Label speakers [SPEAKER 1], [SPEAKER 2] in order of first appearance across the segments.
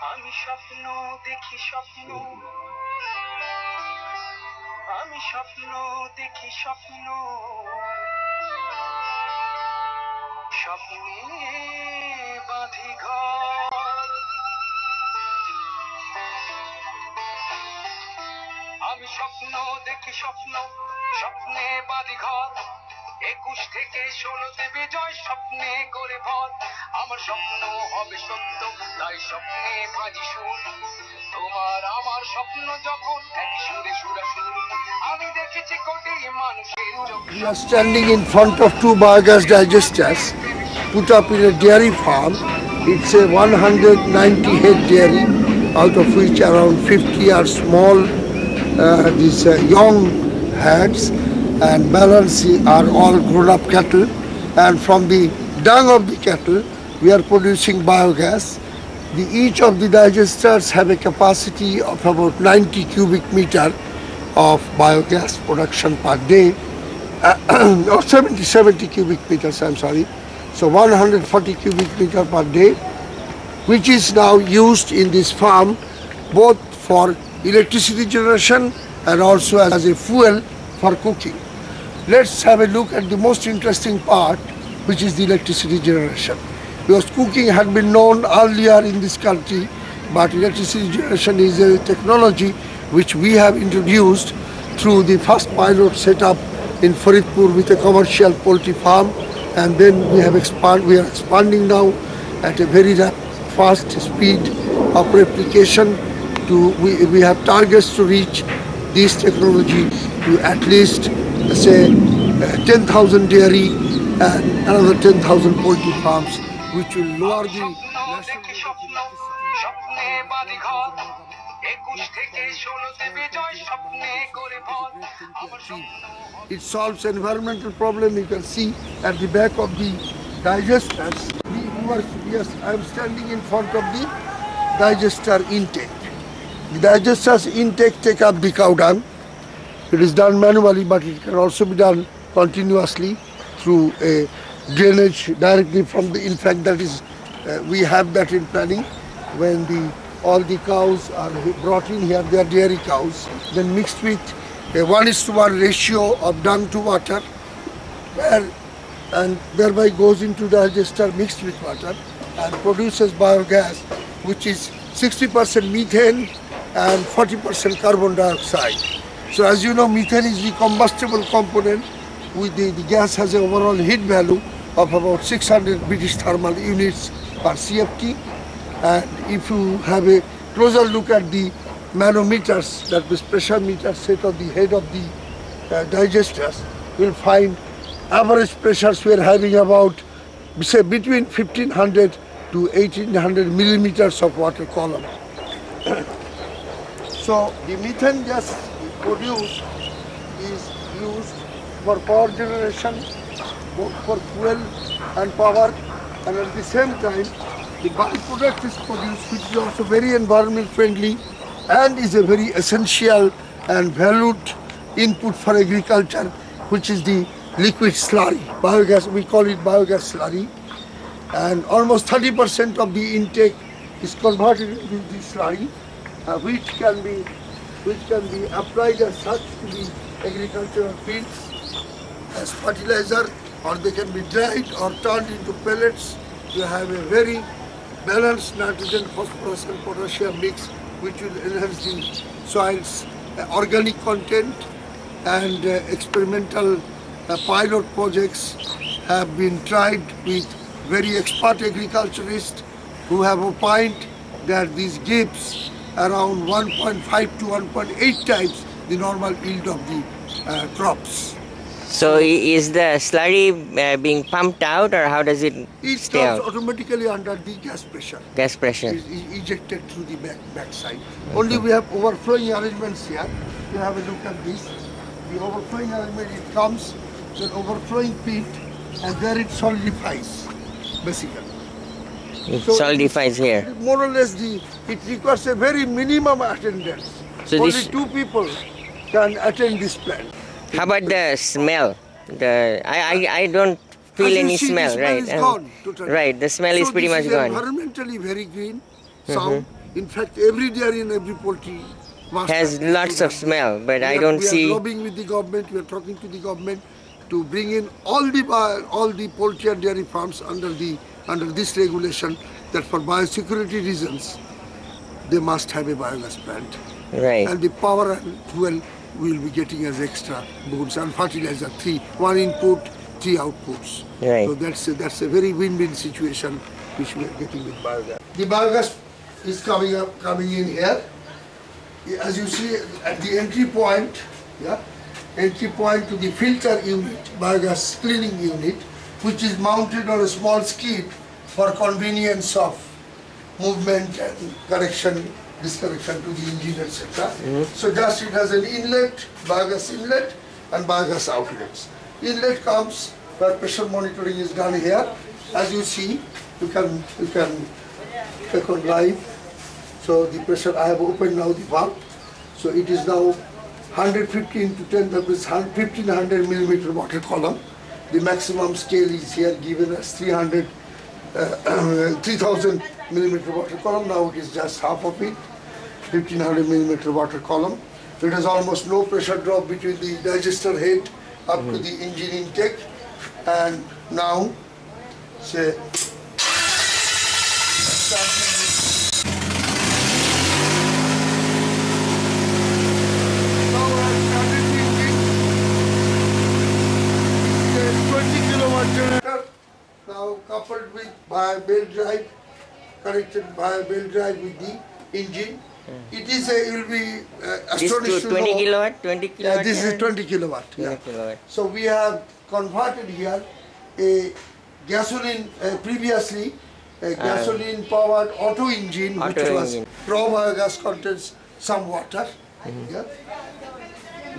[SPEAKER 1] আমি স্বপ্ন দেখি স্বপ্ন। আমি স্বপ্ন দেখি স্বপ্ন। স্বপ্নে বাঁধি ঘর। আমি স্বপ্ন দেখি স্বপ্ন, স্বপ্নে বাঁধি ঘর। একুশ থেকে ষোলোতে বিজয় স্বপ্নে করে ভর আমার স্বপ্ন হবে সত্য তাই স্বপ্নে বাজি সুর তোমার আমার স্বপ্ন যখন এক সুরে সুরা সুর আমি দেখেছি কোটি মানুষের চোখ
[SPEAKER 2] We are standing in front of two biogas digesters put up in a dairy farm. It's a 190 head dairy, out of which around 50 are small, uh, these uh, young heads, and balance are all grown-up cattle. And from the dung of the cattle, we are producing biogas. The, each of the digesters have a capacity of about 90 cubic meter of biogas production per day uh, or 70, 70 cubic meters, I'm sorry. So 140 cubic meter per day, which is now used in this farm both for electricity generation and also as a fuel for cooking. Let's have a look at the most interesting part, which is the electricity generation. Because cooking had been known earlier in this country, but electricity generation is a technology which we have introduced through the first pilot setup in Faridpur with a commercial poultry farm, and then we have expand. We are expanding now at a very fast speed of replication. To we, we have targets to reach this technology to at least say, 10,000 dairy and another 10,000 poultry farms, which will lower the national... It solves environmental problem. You can see at the back of the digesters. Yes, I am standing in front of the digester intake. The digesters intake take up the cow dung. It is done manually, but it can also be done continuously through a drainage directly from the. In fact, that is, uh, we have that in planning when the all the cows are brought in here. They are dairy cows, then mixed with a one is to one ratio of dung to water, where and thereby goes into the digester mixed with water and produces biogas, which is 60% methane and 40% carbon dioxide. So as you know, methane is the combustible component. With the, the gas has an overall heat value of about 600 British thermal units per CFT. And if you have a closer look at the manometers, that is pressure meters set on the head of the uh, digesters, you'll find average pressures we are having about say between 1500 to 1800 millimeters of water column. so the methane gas produced is used for power generation, both for fuel and power, and at the same time the byproduct is produced which is also very environment friendly and is a very essential and valued input for agriculture, which is the liquid slurry. Biogas, we call it biogas slurry. And almost 30% of the intake is converted into the slurry, uh, which can be which can be applied as such to the agricultural fields as fertilizer or they can be dried or turned into pellets to have a very balanced nitrogen, phosphorus and potassium mix which will enhance the soil's uh, organic content. And uh, experimental uh, pilot projects have been tried with very expert agriculturists who have opined that these gives around 1.5 to 1.8 times the normal yield of the uh, crops.
[SPEAKER 3] So is the slurry uh, being pumped out or how does it
[SPEAKER 2] It
[SPEAKER 3] stay
[SPEAKER 2] comes
[SPEAKER 3] out?
[SPEAKER 2] automatically under the gas pressure.
[SPEAKER 3] Gas pressure.
[SPEAKER 2] is is ejected through the back backside. Only we have overflowing arrangements here. You have a look at this. The overflowing arrangement it comes to an overflowing pit and there it solidifies basically.
[SPEAKER 3] It
[SPEAKER 2] So
[SPEAKER 3] solidifies here.
[SPEAKER 2] More or less the it requires a very minimum attendance.
[SPEAKER 3] So
[SPEAKER 2] Only two people can attend this plant.
[SPEAKER 3] How about the smell? The I I, I don't feel any smell,
[SPEAKER 2] smell
[SPEAKER 3] right?
[SPEAKER 2] is
[SPEAKER 3] Um,
[SPEAKER 2] gone totally.
[SPEAKER 3] Right, the smell is
[SPEAKER 2] So
[SPEAKER 3] pretty
[SPEAKER 2] this
[SPEAKER 3] much
[SPEAKER 2] is
[SPEAKER 3] gone.
[SPEAKER 2] environmentally very green, sound, In fact, every dairy and every poultry
[SPEAKER 3] Has lots of smell, but
[SPEAKER 2] we
[SPEAKER 3] I
[SPEAKER 2] are-
[SPEAKER 3] don't
[SPEAKER 2] we
[SPEAKER 3] see.
[SPEAKER 2] are lobbying with the government. We are talking to the government to bring in all the all the poultry and dairy farms under the under this regulation that for biosecurity reasons they must have a biogas plant
[SPEAKER 3] Right.
[SPEAKER 2] and the power and fuel we will be getting as extra goods and fertilizer three one input three outputs.
[SPEAKER 3] Right.
[SPEAKER 2] So that's a, that's a very win-win situation which we are getting with biogas. The biogas is coming up coming in here as you see at the entry point, yeah, entry point to the filter unit, biogas cleaning unit, which is mounted on a small skid for convenience of movement and correction, disconnection to the engine, etc. Mm-hmm. So just it has an inlet, biogas inlet and biogas outlets. Inlet comes where pressure monitoring is done here. As you see, you can you can click on live. So the pressure, I have opened now the valve. So it is now 150 to 10, that is 1500 millimeter water column. The maximum scale is here given as 300, uh, 3000 millimeter water column. Now it is just half of it, 1500 millimeter water column. It has almost no pressure drop between the digester head up to the engine intake. And now, say, starting with Now I started the engine. It's a 20 kilowatt generator. Now coupled belt drive, connected by belt drive with the engine. It is a, you'll be uh, astonished
[SPEAKER 3] to
[SPEAKER 2] to
[SPEAKER 3] 20
[SPEAKER 2] know.
[SPEAKER 3] kilowatt, 20 kilowatt.
[SPEAKER 2] Yeah, this is 20 kilowatt.
[SPEAKER 3] 20
[SPEAKER 2] Yeah.
[SPEAKER 3] kilowatt.
[SPEAKER 2] So we have converted here a gasoline, uh, previously a gasoline powered auto engine which
[SPEAKER 3] Auto
[SPEAKER 2] was
[SPEAKER 3] engine.
[SPEAKER 2] raw biogas contains some water, yeah,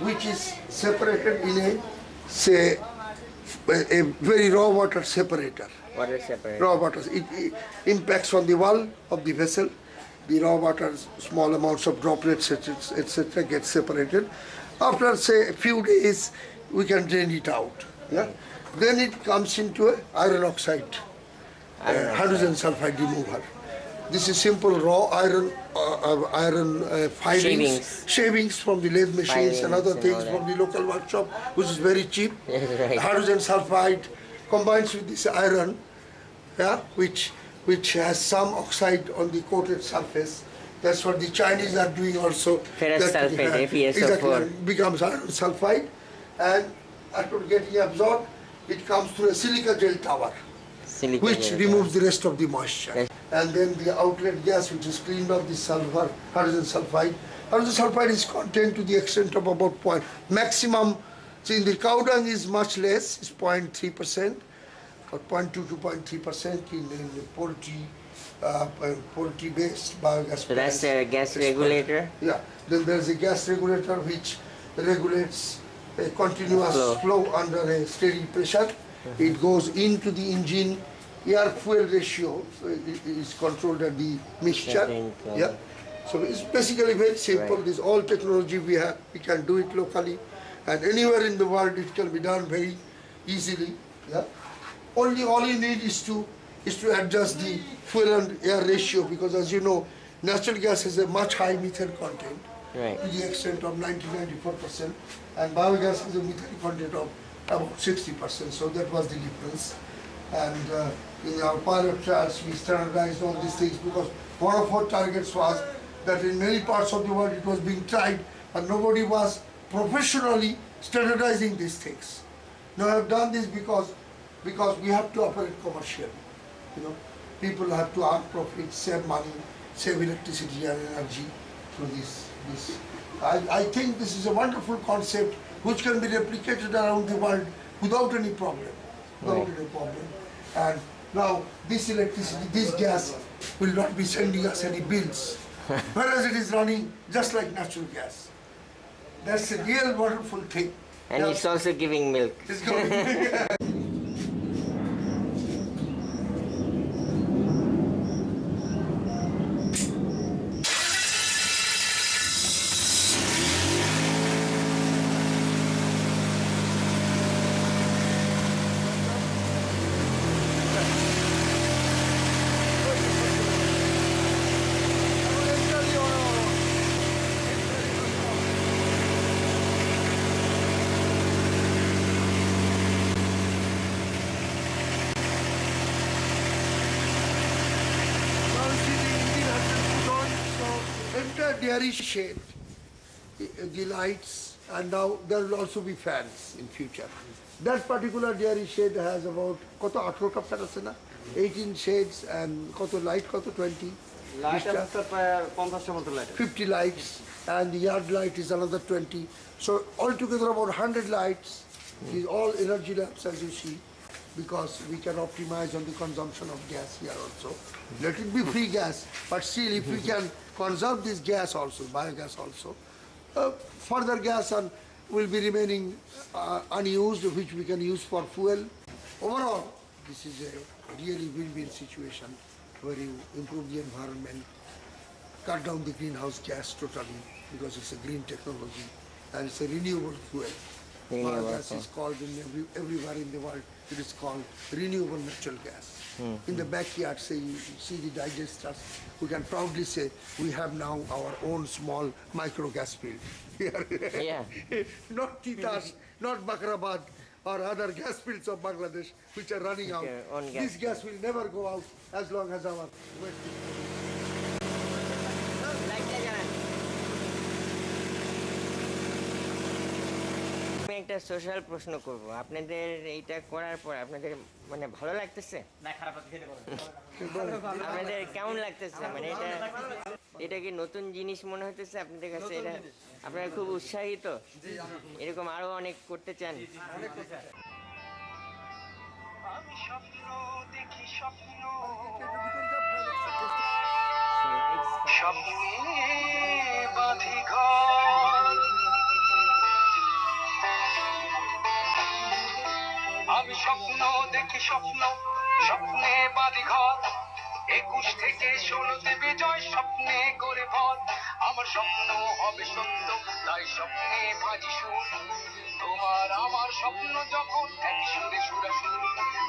[SPEAKER 2] which is separated in a, say, a very raw water separator
[SPEAKER 3] Water
[SPEAKER 2] raw water. It, it impacts on the wall of the vessel. The raw water, small amounts of droplets, etc., etc., get separated. After say a few days, we can drain it out. Yeah. Then it comes into a iron oxide, uh, hydrogen sulfide remover. This is simple raw iron, uh, uh, iron uh, filings,
[SPEAKER 3] Shavings.
[SPEAKER 2] shavings from the lathe machines and other things from the local workshop, which is very cheap.
[SPEAKER 3] Right.
[SPEAKER 2] Hydrogen sulfide combines with this iron, yeah, which which has some oxide on the coated surface. That's what the Chinese are doing also.
[SPEAKER 3] Ferrous
[SPEAKER 2] That-
[SPEAKER 3] sulfate, FeSO4.
[SPEAKER 2] Exactly, becomes iron sulfide, and after getting absorbed, it comes through a silica gel tower
[SPEAKER 3] Silica
[SPEAKER 2] which
[SPEAKER 3] gel.
[SPEAKER 2] removes the rest of the moisture.
[SPEAKER 3] Yes.
[SPEAKER 2] And then the outlet gas which is cleaned of the sulfur, hydrogen sulfide. Hydrogen sulfide is contained to the extent of about point, maximum, see in the cow dung is much less, it's 0.3 percent, or 0.2 to 0.3 percent in, in the poultry, uh, poultry based biogas.
[SPEAKER 3] So that's a gas regulator.
[SPEAKER 2] yeah, then there's a gas regulator which regulates a continuous
[SPEAKER 3] Flow.
[SPEAKER 2] flow, under a steady pressure. It goes into the engine. Air fuel ratio uh, is controlled at the mixture.
[SPEAKER 3] Uh,
[SPEAKER 2] Yeah. So it's basically very simple.
[SPEAKER 3] Right.
[SPEAKER 2] This all technology we have. We can do it locally, and anywhere in the world it can be done very easily. Yeah. Only all you need is to is to adjust the fuel and air ratio because as you know, natural gas has a much high methane content
[SPEAKER 3] Right.
[SPEAKER 2] to the extent of 90-94%, and biogas has a methane content of about 60%. So that was the difference. And uh, in our pilot trials, we standardized all these things because one of our targets was that in many parts of the world it was being tried, but nobody was professionally standardizing these things. Now I've done this because because we have to operate commercially. You know, people have to earn profit, save money, save electricity and energy through this. This, I, I think this is a wonderful concept which can be replicated around the world without any problem, without any problem. And now this electricity, this gas will not be sending us any bills, whereas it is running just like natural gas. That's a real wonderful thing.
[SPEAKER 3] And
[SPEAKER 2] Yeah.
[SPEAKER 3] it's also giving milk.
[SPEAKER 2] dairy shed, the the lights, and now there will also be fans in future. That particular dairy shed has about কত 18 টা fan আছে না 18 shades and কত light কত 20
[SPEAKER 4] light
[SPEAKER 2] Vista?
[SPEAKER 4] আছে প্রায় পঞ্চাশটার মতো light
[SPEAKER 2] 50 lights and the yard light is another 20 so altogether about 100 lights these all energy labs as you see because we can optimize on the consumption of gas here also let it be free gas but still if we can conserve this gas also biogas also uh, further gas will be remaining uh, unused which we can use for fuel overall this is a really win-win situation where you improve the environment cut down the greenhouse gas totally because it's a green technology and it's a renewable fuel.
[SPEAKER 3] Renewable fuel.
[SPEAKER 2] is called in every, everywhere in the world. It is called renewable natural gas. In the backyard, say you see the digesters, we can proudly say we have now our own small micro gas field here.
[SPEAKER 3] Yeah.
[SPEAKER 2] not Titas, not Bakrabad or other gas fields of Bangladesh which are running out.
[SPEAKER 3] Gas
[SPEAKER 2] this gas will never go out as long as our
[SPEAKER 3] একটা social প্রশ্ন করব। আপনাদের এইটা করার পর আপনাদের মানে ভালো লাগতেছে? না খারাপ আপনাদের কেমন লাগতেছে? মানে এটা এটা কি নতুন জিনিস মনে হতেছে আপনাদের কাছে? এটা আপনারা খুব উৎসাহিত? এরকম আরও অনেক করতে চান।
[SPEAKER 1] আমি স্বপ্ন দেখি স্বপ্ন। স্বপ্নে বাঁধি ঘর। আমি স্বপ্ন দেখি স্বপ্ন, স্বপ্নে বাঁধি ঘর। একুশ থেকে ষোলোতে বিজয়, স্বপ্নে করে ভর। আমার স্বপ্ন হবে সত্য, তাই স্বপ্নে ভাজি সুর। তোমার আমার স্বপ্ন যখন এক সুরে সুরা সুর,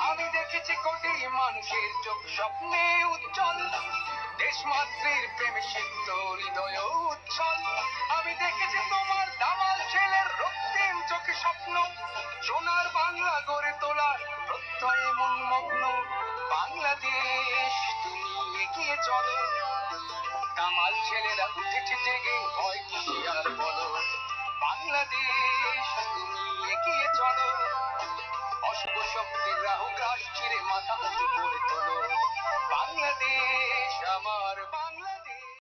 [SPEAKER 1] আমি দেখেছি কোটি মানুষের চোখ স্বপ্নে উজ্জ্বল। দেশ মাতৃর প্রেমে সিদ্ধ হৃদয় উচ্ছল আমি দেখেছি তোমার দামাল ছেলের রক্তিম চোখে স্বপ্ন, সোনার বাংলা গড়ে তোলার প্রত্যয়ে মনমগ্ন বাংলাদেশ। তুমি এগিয়ে চলো, কামাল ছেলেরা উঠেছে জেগে, ভয় কি আর বলো, বাংলাদেশ, তুমি এগিয়ে চলো। অশুভ শক্তির রাহু গ্রাস ছিঁড়ে মাথা উঁচু করে তোলো, বাংলাদেশ